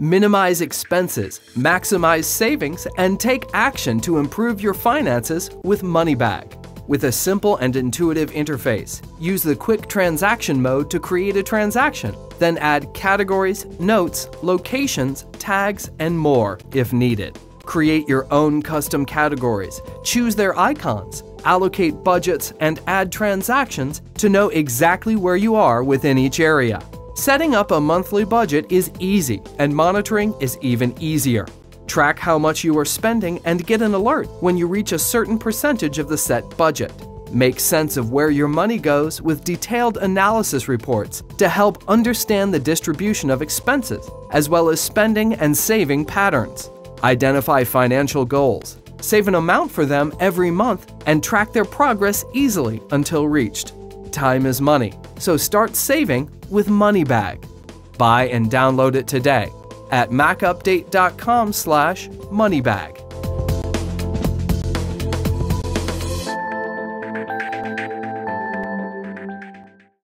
Minimize expenses, maximize savings, and take action to improve your finances with MoneyBag. With a simple and intuitive interface, use the quick transaction mode to create a transaction, then add categories, notes, locations, tags, and more if needed. Create your own custom categories, choose their icons, allocate budgets, and add transactions to know exactly where you are within each area. Setting up a monthly budget is easy, and monitoring is even easier. Track how much you are spending and get an alert when you reach a certain percentage of the set budget. Make sense of where your money goes with detailed analysis reports to help understand the distribution of expenses, as well as spending and saving patterns. Identify financial goals. Save an amount for them every month and track their progress easily until reached. Time is money, so start saving with Moneybag. Buy and download it today at macupdate.com slash moneybag.